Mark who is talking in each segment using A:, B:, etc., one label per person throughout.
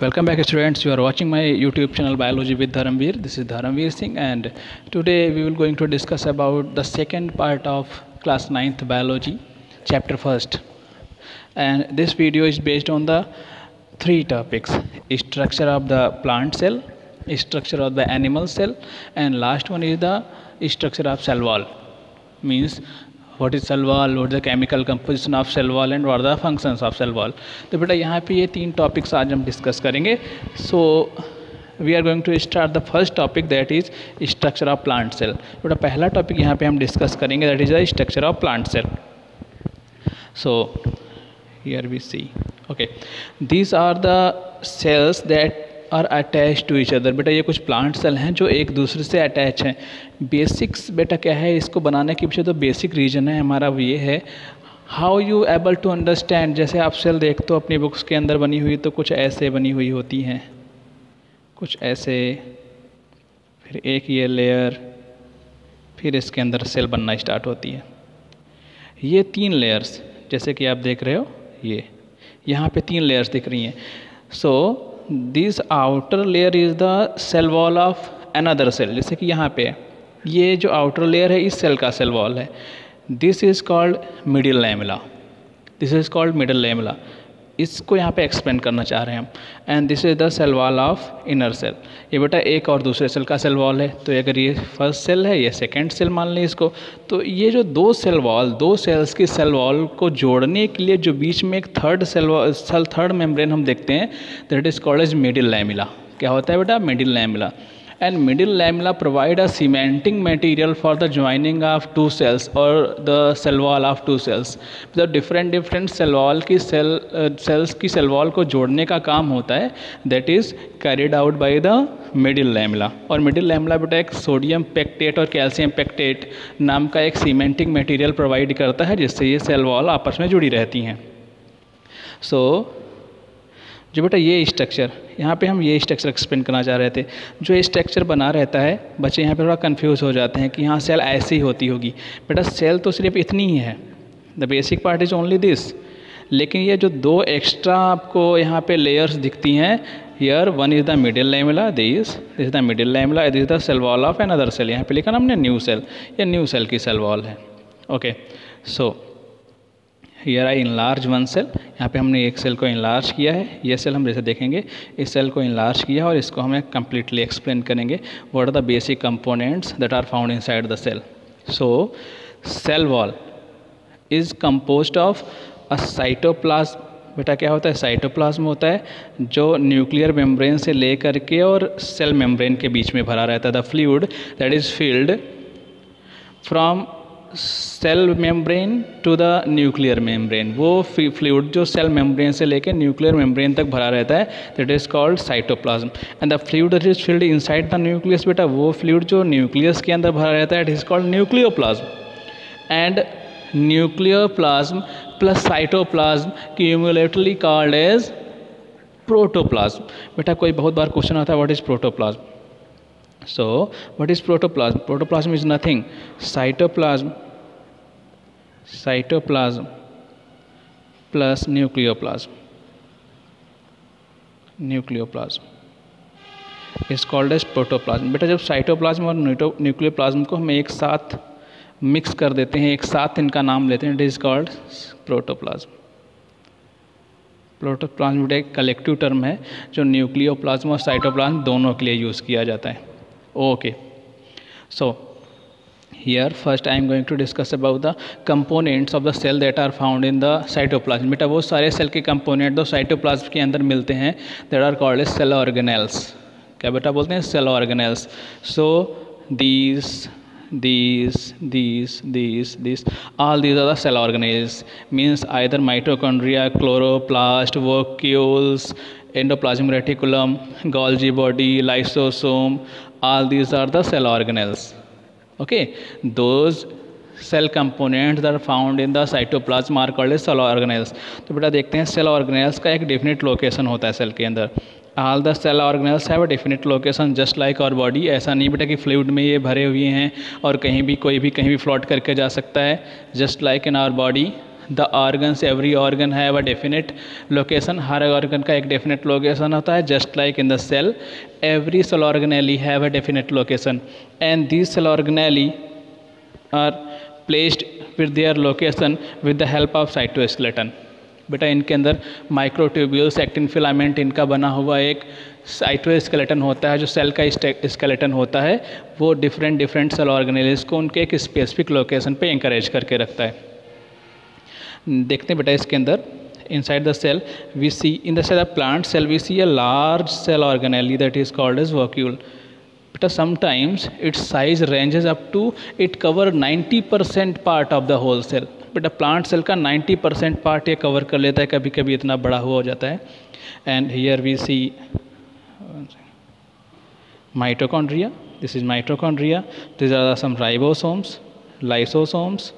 A: Welcome back students. You are watching my YouTube channel Biology with Dharamveer. This is Dharamveer Singh and today we will going to discuss about the second part of class 9th biology chapter first. And this video is based on the three topics structure of the plant cell, structure of the animal cell and last one is the structure of cell wall means what is cell wall what the chemical composition of cell wall and what the functions of cell wall तो बेटा यहाँ पे ये तीन topics आज हम discuss करेंगे। So we are going to start the first topic that is structure of plant cell बेटा पहला टॉपिक यहाँ पे हम डिस्कस करेंगे that is the structure of plant cell so here we see okay these are the cells that are attach to each other बेटा, ये कुछ plant cell हैं जो एक दूसरे से अटैच हैं। बेसिक्स बेटा, क्या है? इसको बनाने के पीछे तो बेसिक रीज़न है, हमारा ये है। How you able to understand जैसे आप सेल देखते हो, अपनी बुक्स के अंदर बनी हुई तो कुछ ऐसे बनी हुई होती हैं। कुछ ऐसे, फिर एक ये लेयर फिर इसके अंदर सेल बनना स्टार्ट होती है। ये तीन लेयर्स जैसे कि आप देख रहे हो, ये। यहाँ पे तीन लेयर्स दिख रही हैं। So this outer layer is the cell wall of another cell जैसे कि यहाँ पे, ये जो आउटर लेयर है, इस सेल का सेल वॉल है। This is called middle lamella this is called middle lamella इसको यहाँ पे एक्सप्लेन करना चाह रहे हैं हम। And this is the cell wall of inner cell ये बेटा एक और दूसरे सेल का सेल वॉल है। तो अगर ये फ़र्स्ट सेल है, ये सेकेंड सेल मान लें इसको तो ये जो दो सेल वॉल दो सेल्स की सेल वॉल को जोड़ने के लिए जो बीच में एक third cell cell third membrane हम देखते हैं that is called as middle lamella क्या होता है बेटा? Middle lamella and middle lamella provide a cementing material for the joining of two cells or the cell wall of two cells the different different cell wall की cell uh, cells की cell wall को जोड़ने का काम होता है that is carried out by the middle lamella और middle lamella बेटा एक सोडियम पेक्टेट और कैल्शियम पेक्टेट नाम का एक सीमेंटिंग मटेरियल प्रोवाइड करता है जिससे ये सेल वॉल आपस में जुड़ी रहती हैं so, जो बेटा, ये स्ट्रक्चर यहाँ पे हम ये स्ट्रक्चर एक्सप्लेन करना चाह रहे थे। जो ये स्ट्रक्चर बना रहता है, बच्चे यहाँ पे थोड़ा कंफ्यूज हो जाते हैं कि यहाँ सेल ऐसी होती होगी। बेटा सेल तो सिर्फ़ इतनी ही है। The basic part is only this लेकिन ये जो दो एक्स्ट्रा आपको यहाँ पे लेयर्स दिखती हैं here one is the middle lamella this this is the middle lamella this is the cell wall of another cell यहाँ पे लिखा ना हमने न्यू सेल ये न्यू सेल की सेल वॉल है। Okay so here I enlarge one cell यहाँ पे हमने एक सेल को इनलार्ज किया है। ये सेल हम जैसे देखेंगे, इस सेल को इनलार्ज किया और इसको हमें कम्प्लीटली एक्सप्लेन करेंगे। What are the basic components that are found inside the cell so cell wall is compose of a cytoplasm बेटा क्या होता है? साइटोप्लाज्म होता है, जो न्यूक्लियर मेम्ब्रेन से ले करके और सेल मेम्ब्रेन के बीच में भरा रहता है। The fluid that is filled from cell membrane to the nuclear membrane वो फ्लूड जो सेल मेम्ब्रेन से लेकर न्यूक्लियर मेम्ब्रेन तक भरा रहता है that is called cytoplasm and the fluid that is filled inside the nucleus बेटा, वो फ्लूड जो न्यूक्लियस के अंदर भरा रहता है it is called nucleoplasm and nucleoplasm plus cytoplasm cumulatively called as protoplasm बेटा, कोई बहुत बार क्वेश्चन आता है what is protoplasm So, what is protoplasm? Protoplasm is nothing. Cytoplasm, cytoplasm plus nucleoplasm. Nucleoplasm is called as protoplasm बेटा जब cytoplasm और nucleoplasm को हम एक साथ मिक्स कर देते हैं एक साथ इनका नाम लेते हैं it is called protoplasm protoplasm एक कलेक्टिव टर्म है जो न्यूक्लियोप्लाज्म और साइटोप्लाज्म दोनों के लिए यूज़ किया जाता है okay so here first i am going to discuss about the components of the cell that are found in the cytoplasm बेटा वो सारे सेल के कंपोनेंट दो साइटोप्लाज्म के अंदर मिलते हैं that are called as cell organelles क्या बेटा बोलते हैं cell organelles so these these these these these all these are the cell organelles means either mitochondria chloroplast vacuoles endoplasmic reticulum golgi body lysosome all these are the cell organelles. Okay? Those cell components are found in the cytoplasm are called cell organelles तो बेटा देखते हैं cell organelles का एक definite location होता है cell के अंदर. All the cell organelles have a definite location just like our body ऐसा नहीं बेटा कि फ्लूड में ये भरे हुए हैं और कहीं भी, कोई भी कहीं भी फ्लॉट करके जा सकता है just like in our body the organs, every organ have a definite location. Her organ का एक डेफिनेट लोकेशन होता है, just like in the cell. Every cell organelle have a definite location. And this cell organelle are placed with their location with the help of cytoskeleton. बेटा, इनके अंदर microtubules, actin filament, इनका बना हुआ एक cytoskeleton होता है, जो सेल का स्केलेटन होता है। वो डिफरेंट डिफरेंट सेल ऑर्गेनेलिस को उनके एक स्पेसिफिक लोकेशन पे इंकरेज करके रखता है। देखते हैं बेटा इसके अंदर inside the cell we see in the cell plant cell we see a large cell organelle that is called is vacuole बेटा sometimes its size ranges up to it cover 90% percent part of the whole cell बेटा plant cell का 90% percent part ये cover कर लेता है कभी कभी इतना बड़ा हुआ हो जाता है। And here we see mitochondria this is mitochondria this are some ribosomes lysosomes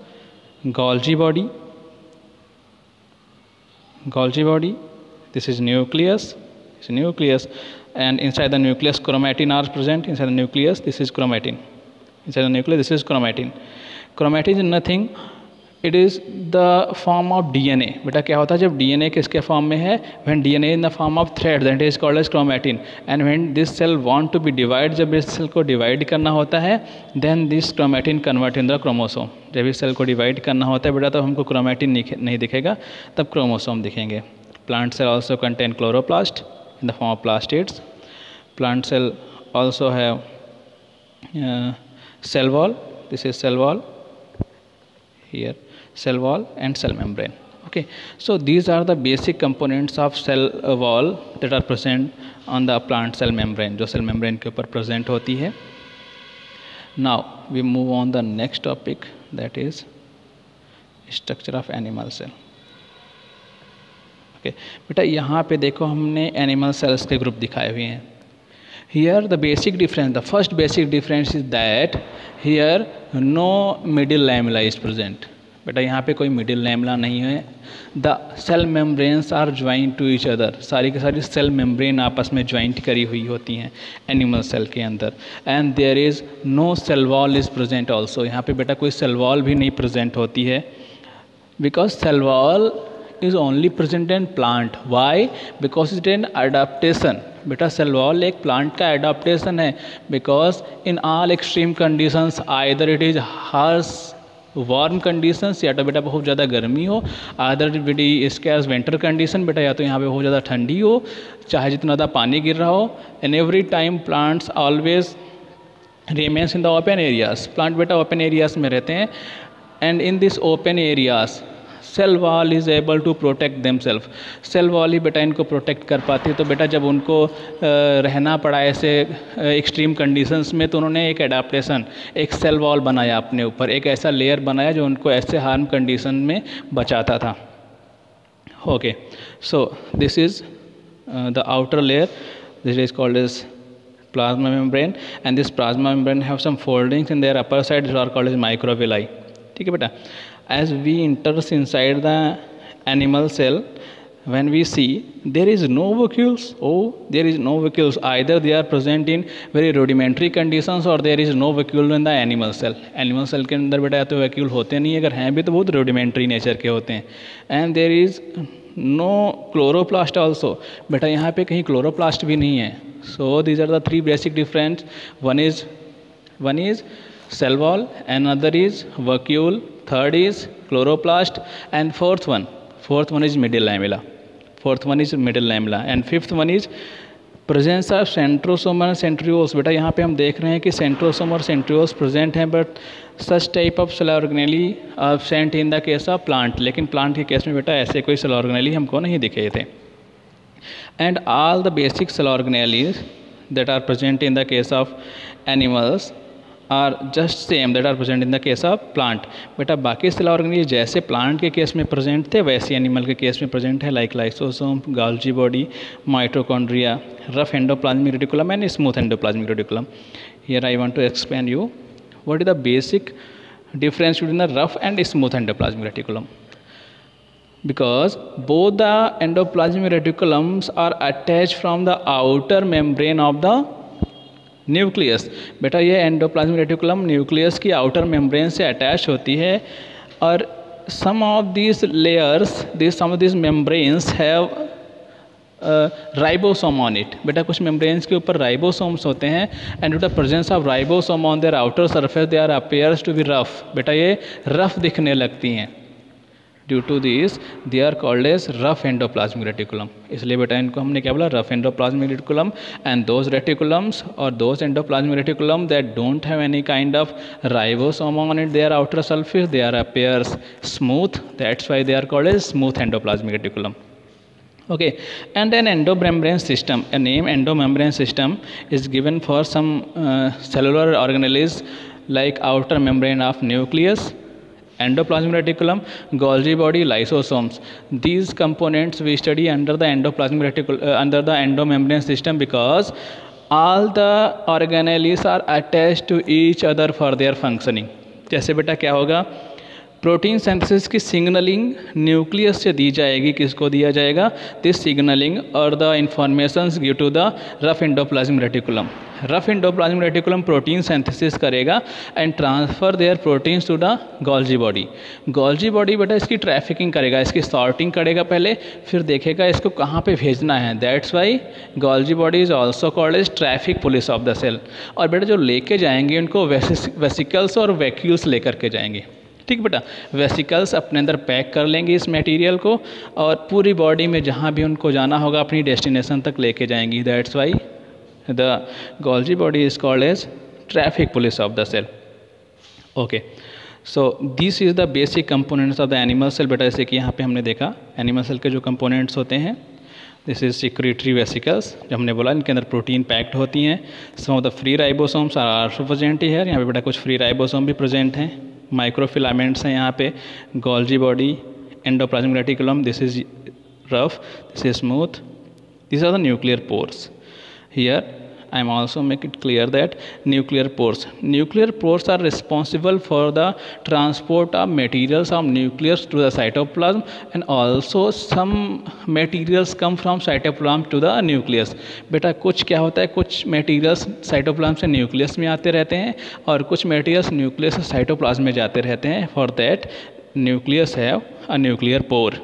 A: Golgi body golgi body. This is nucleus. It's nucleus. And inside the nucleus chromatin are present. Inside the nucleus this is chromatin. Inside the nucleus this is chromatin. Chromatin is nothing it is the form of D N A बेटा, क्या होता है? जब D N A किसके form में है? When a in the form of thread that is called as chromatin and when this cell want to be divide जब इस सेल को डिवाइड करना होता है then this chromatin convert in the chromosome जब इस सेल को डिवाइड करना होता है, बेटा तो हमको क्रोमेटिन नहीं दिखेगा, तब क्रोमोसोम दिखेंगे. Plant cell also contain chloroplast in the form of plastids plant cell also have cell wall. This is cell wall. Here cell wall and cell membrane okay so these are the basic components of cell wall that are present on the plant cell membrane जो cell membrane के ऊपर present होती है now we move on the next topic that is structure of animal cell okay बेटा यहाँ पे देखो हमने animal cells के group दिखाए हुए हैं here the basic difference, the first basic difference is that here no middle lamella is present. बेटा यहाँ पे कोई मिडिल लैमला नहीं है. The cell membranes are joint to each other सारी की सारी सेल मेम्ब्रेन आपस में ज्वाइंट करी हुई होती हैं एनिमल सेल के अंदर. And there is no cell wall is present also यहाँ पे बेटा कोई सेल वॉल भी नहीं प्रेजेंट होती है. Because cell wall is only present in plant why because it an adaptation बेटा सेल वॉल एक प्लांट का एडाप्टेशन है because in all extreme conditions either it is harsh warm conditions या तो बेटा बहुत ज़्यादा गर्मी हो आदर बेटी इसके एज विंटर कंडीशन बेटा या तो यहाँ पे बहुत ज़्यादा ठंडी हो, चाहे जितना ज़्यादा पानी गिर रहा हो and every time plants always remains in the open areas plant बेटा ओपन एरियाज़ में रहते हैं and in this open areas cell wall is able to protect them self cell wall ही बेटा इनको प्रोटेक्ट कर पाती है तो बेटा जब उनको रहना पड़ा ऐसे एक्सट्रीम कंडीशंस में तो उन्होंने एक एडाप्टेशन एक सेल वॉल बनाया अपने ऊपर, एक ऐसा लेयर बनाया जो उनको ऐसे हार्म कंडीशन में बचाता था। Okay so this is the outer layer this is called is plasma membrane, and this plasma membrane have some foldings in their upper side, which are called as microvilli ठीक है बेटा? As we enters inside the animal cell when we see there is no vacuoles oh there is no vacuoles either they are present in very rudimentary conditions or there is no vacuole in the animal cell animal cell के अंदर बेटा या तो vacuole होते नहीं अगर हैं भी तो बहुत rudimentary nature के होते हैं and there is no chloroplast also बेटा यहाँ पे कहीं chloroplast भी नहीं है so these are the three basic difference one is one is cell wall another is vacuole third is chloroplast and fourth one. Fourth one is middle lamella. Fourth one is middle lamella. And fifth one is presence of centrosome and centrioles बेटा, यहाँ पे हम देख रहे हैं कि centrosome और centrioles present हैं but such type of cell organelle sent in the case of plant लेकिन प्लांट के केस में बेटा, ऐसे कोई सेल ऑर्गेनेली हमको नहीं दिखे थे। And all the basic cell organelles that are present in the case of animals are just same that are present in the case of plant बेटा बाकी सिला ऑर्गेनिज जैसे प्लांट के केस में present थे, वैसे एनिमल के case में present है like lysosome Golgi body mitochondria rough endoplasmic reticulum and smooth endoplasmic reticulum here I want to explain you what is the basic difference between the rough and smooth endoplasmic reticulum. Because both the endoplasmic reticulums are attached from the outer membrane of the nucleus. बेटा ये endoplasmic reticulum nucleus की outer membrane से attach होती है और some of these layers these, some of these membranes have ribosome on it बेटा, कुछ membranes के ऊपर राइबोसोम्स होते हैं and the presence of ribosome on their outer surface they are appears to be rough बेटा, ये रफ दिखने लगती हैं। Due to this they are called as rough endoplasmic reticulum इसलिए बेटा इनको हमने क्या बोला? Rough endoplasmic reticulum and those reticulums और those endoplasmic reticulum that don't have any kind of ribosome on it they are outer surface they are appears smooth that's why they are called as smooth endoplasmic reticulum okay. And an endomembrane system a name endomembrane system is given for some uh, cellular organelles like outer membrane of nucleus endoplasmic reticulum golgi body lysosomes these components we study under the endoplasmic reticulum uh, under the endomembrane system because all the organelles are attached to each other for their functioning जैसे बेटा क्या होगा protein synthesis की signalling nucleus से दी जाएगी। किसको दिया जाएगा? दिस सिग्नलिंग और the information give to the rough endoplasm reticulum rough endoplasm reticulum protein synthesis करेगा and transfer their proteins to the Golgi body Golgi body बेटा इसकी ट्रैफिकिंग करेगा, इसकी सॉर्टिंग करेगा पहले, फिर देखेगा इसको कहाँ पे भेजना है। That's why Golgi body is also called is traffic police of the cell और बेटा जो लेके जाएँगे उनको वेसिकल्स और वैक्यूल्स लेकर के जाएँगे। ठीक बेटा? वेसिकल्स अपने अंदर पैक कर लेंगे इस मटेरियल को और पूरी बॉडी में जहाँ भी उनको जाना होगा, अपनी डेस्टिनेशन तक लेके जाएँगी। That's why the Golgi body is called as traffic police of the cell okay so this is the basic components of the animal cell बेटा, जैसे कि यहाँ पे हमने देखा एनिमल सेल के जो कंपोनेंट्स होते हैं दिस इज़ सिक्रेटरी वेसिकल्स जो हमने बोला, इनके अंदर प्रोटीन पैक्ड होती हैं। Some of the free ribosomes are also present है, यहाँ पे बेटा कुछ फ्री राइबोसोम भी प्रेजेंट हैं। माइक्रोफिलामेंट्स हैं यहाँ पे Golgi body endoplasmic reticulum this is rough this is smooth this are the nuclear pores here I am also make it clear that nuclear pores nuclear pores are responsible for the transport of materials of nucleus to the cytoplasm and also some materials come from cytoplasm to the nucleus बेटा, कुछ क्या होता है? कुछ materials cytoplasm से nucleus में आते रहते हैं और कुछ मेटीरियल्स न्यूक्लियस साइटोप्लाज्म में जाते रहते हैं. For that nucleus have a nuclear pore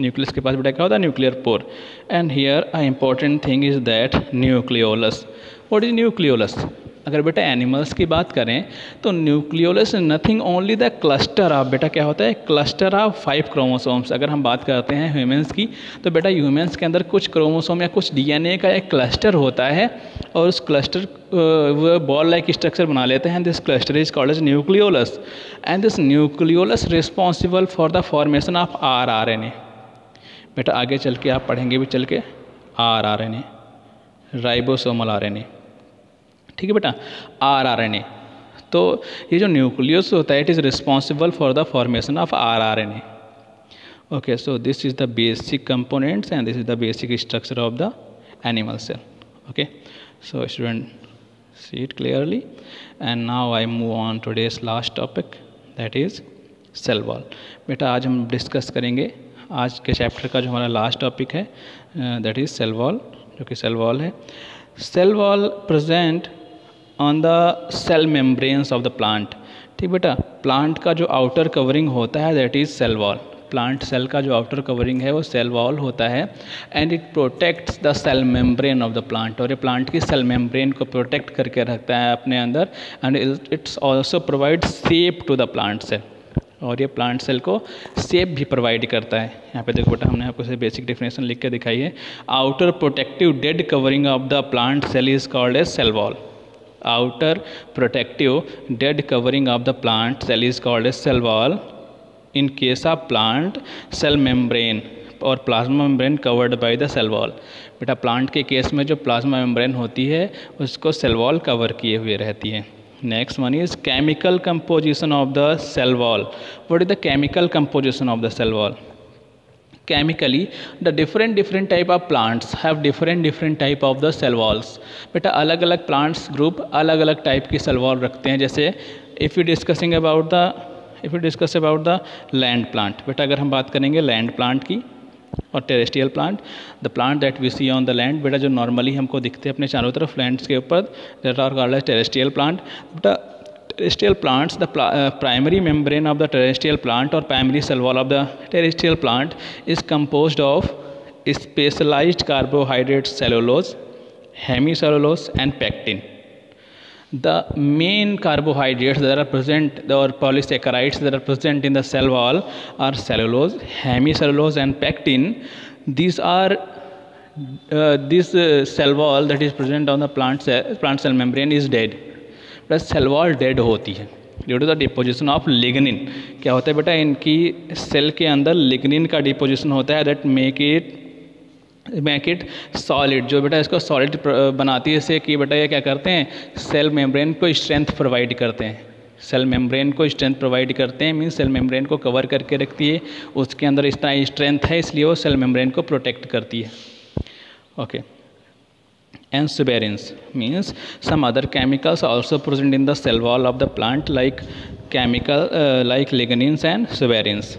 A: nucleus के पास बेटा क्या होता है nuclear pore and here a important thing is that nucleolus what is nucleolus अगर बेटा एनिमल्स की बात करें तो nucleolus nothing only the cluster of बेटा क्या होता है? क्लस्टर ऑफ़ फाइव क्रोमोसोम्स अगर हम बात करते हैं ह्यूमंस की तो बेटा ह्यूमंस के अंदर कुछ क्रोमोसोम या कुछ डीएनए का एक क्लस्टर होता है, और उस क्लस्टर वो बॉल लाइक स्ट्रक्चर बना लेते हैं. This cluster is called as nucleolus and this nucleolus responsible for the formation of R R N A बेटा आगे चल के आप पढ़ेंगे भी चल के R R N A, ribosomal R N A. ठीक है बेटा? R R N A. तो ये जो न्यूक्लियस होता है it is responsible for the formation of R R N A. Okay so this is the basic components and this is the basic structure of the animal cell okay so student see it clearly and now I move on today's last topic, that is cell wall बेटा, आज हम discuss करेंगे आज के chapter का जो हमारा last topic है दैट इज़ सेल वॉल जो कि सेल वॉल है। Cell wall present on the cell membranes of the plant ठीक बेटा प्लांट का जो आउटर कवरिंग होता है that is cell wall plant cell का जो आउटर कवरिंग है, वो सेल वॉल होता है and it protects the cell membrane of the plant और ये प्लांट की सेल मेम्ब्रेन को प्रोटेक्ट करके रखता है अपने अंदर and it's also provide shape to the plant cell और ये प्लांट सेल को सेप भी प्रोवाइड करता है। यहाँ पे देखो बेटा, हमने आपको से बेसिक डिफिनेशन लिख के दिखाई है। Outer protective dead covering of the plant cell is called as cell wall outer protective dead covering of the plant cell is called as cell wall in case of plant cell membrane और plasma membrane covered by the cell wall बेटा plant के case में जो plasma membrane होती है, उसको cell wall cover किए हुए रहती है। Next one is chemical composition of the cell wall what is the chemical composition of the cell wall chemically the different different type of plants have different different type of the cell walls बेटा अलग अलग plants group अलग अलग type की cell wall रखते हैं। जैसे if you discussing about the if you discuss about the land plant बेटा, अगर हम बात करेंगे लैंड प्लांट की और terrestrial plant the plant that we see on the land बेटा जो नॉर्मली हमको दिखते हैं अपने चारों तरफ़ लैंड के ऊपर there are guard terrestrial plant बेटा terrestrial plants the primary membrane of the terrestrial plant और primary cell wall of the terrestrial plant is compose of specialised carbohydrate cellulose hemicellulose and pectin The main carbohydrates that are present or polysaccharides that are present in the cell wall are cellulose, hemicellulose and pectin. These are uh, this uh, cell wall that is present on the plant cell, plant cell membrane is dead. Plus cell wall dead होती है due to the deposition of lignin क्या होता है बेटा इनकी cell के अंदर lignin का डिपोजिशन होता है that make it make it solid जो बेटा इसको सॉलिड बनाती है इससे कि बेटा ये क्या करते हैं? सेल मेम्ब्रेन को स्ट्रेंथ प्रोवाइड करते हैं। सेल मेम्ब्रेन को स्ट्रेंथ प्रोवाइड करते हैं मीन्स सेल मेम्ब्रेन को कवर करके रखती है। उसके अंदर इस तरह स्ट्रेंथ है इसलिए वो सेल मेम्ब्रेन को प्रोटेक्ट करती है। Okay and and means some other chemicals also also in the wall of the plant like chemical uh, like lignins and suberins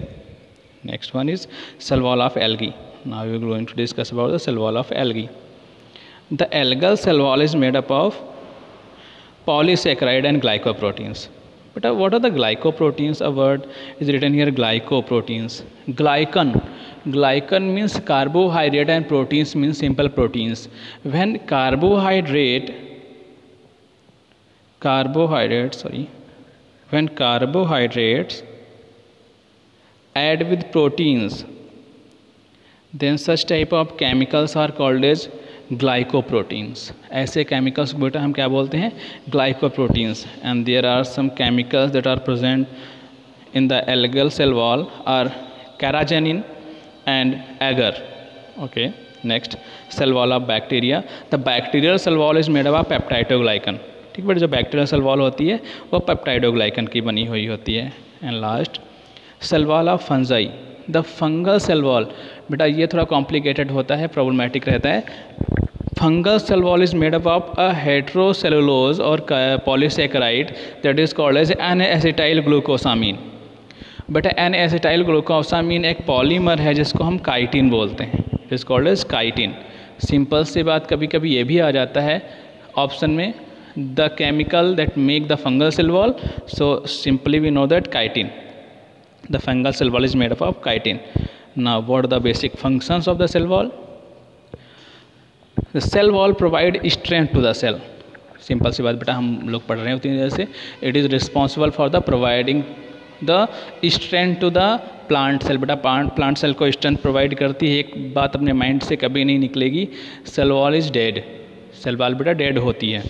A: next one is cell wall of algae. Now we are going to discuss about the cell wall of algae. The algal cell wall is made up of polysaccharide and glycoproteins. But uh, what are the glycoproteins a word is written here glycoproteins. Glycan. Glycan means carbohydrate and proteins means simple proteins. When carbohydrate carbohydrate sorry. When carbohydrates add with proteins then such type of chemicals are called is glycoproteins ऐसे chemicals बेटा हम क्या बोलते हैं? Glycoproteins and there are some chemicals that are present in the algal cell wall are carrageenan and agar okay next cell wall of bacteria the bacterial cell wall is made of peptidoglycan ठीक है but, जो bacterial cell wall होती है, वो पेप्टाइटोग्लाइकन की बनी हुई होती है. And last cell wall of fungi the fungal cell wall बेटा, ये थोड़ा कॉम्प्लिकेटेड होता है प्रॉब्लमेटिक रहता है. Fungal cell wall is made up of a heterocellulose और polysaccharide that is called as N acetyl glucosamine बेटा एन एसिटाइल ग्लूकोसामीन एक पॉलीमर है जिसको हम काइटिन बोलते हैं. Is called as chitin simple सी बात कभी कभी ये भी आ जाता है. ऑप्शन में the chemical that make the fungal cell wall so simply we know that chitin the fungal cell wall is made up of chitin ना what the basic functions of the cell wall the cell wall provide strength to the cell simple सी बात बेटा, हम लोग पढ़ रहे हैं जैसे it is responsible for the providing the strength to the plant cell बेटा प्लांट प्लांट सेल को स्ट्रेंथ प्रोवाइड करती है, एक बात अपने माइंड से कभी नहीं निकलेगी। Cell wall is dead cell wall बेटा डेड होती है।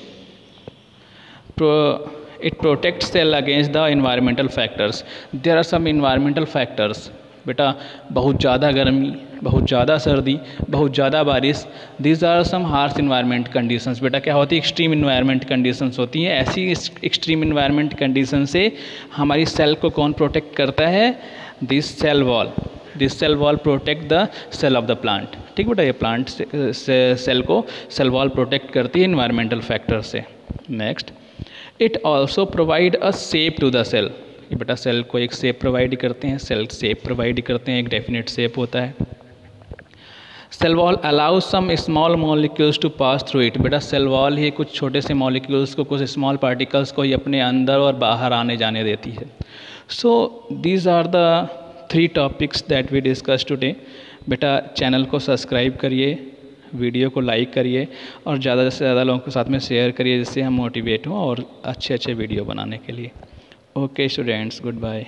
A: It protect cell against the environmental factors there are some environmental factors बेटा बहुत ज़्यादा गर्मी बहुत ज़्यादा सर्दी बहुत ज़्यादा बारिश these are some harsh environment conditions बेटा क्या होती है? एक्सट्रीम इन्वायरमेंट कंडीशंस होती हैं। ऐसी एक्सट्रीम इन्वायरमेंट कंडीशन से हमारी सेल को कौन प्रोटेक्ट करता है? This cell wall this cell wall protect the cell of the plant ठीक बेटा ये प्लांट से, से, सेल को सेल वॉल प्रोटेक्ट करती है इन्वायरमेंटल फैक्टर से। Next it also provide a shape to the cell बेटा सेल को एक सेप प्रोवाइड करते हैं सेल सेप प्रोवाइड करते हैं, एक डेफिनेट सेप होता है। Cell wall allow some small molecules to pass through it बेटा सेल वॉल ही कुछ छोटे से मॉलिक्यूल्स को, कुछ स्मॉल पार्टिकल्स को ही अपने अंदर और बाहर आने जाने देती है। So these are the three topics that we discuss today बेटा चैनल को सब्सक्राइब करिए। वीडियो को लाइक करिए और ज़्यादा से ज़्यादा लोगों के साथ में शेयर करिए जिससे हम मोटिवेट हों और अच्छे अच्छे वीडियो बनाने के लिए। Okay students, good bye.